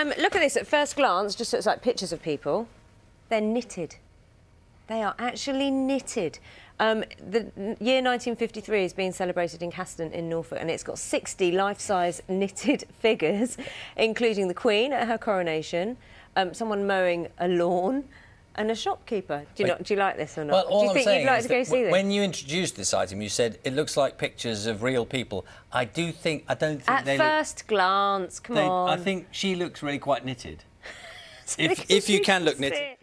Um, look at this. At first glance, just looks like pictures of people. They're knitted. They are actually knitted. Um, the year 1953 is being celebrated in Caston in Norfolk, and it's got 60 life-size knitted figures, including the Queen at her coronation, um, someone mowing a lawn, and a shopkeeper. Do you, Wait. not, do you like this or not? Well, all do you I'm think saying you'd like is to go see this? when you introduced this item, you said it looks like pictures of real people. I do think I don't think At first glance, come. They, on. I think she looks really quite knitted. If if you can look knitted. it.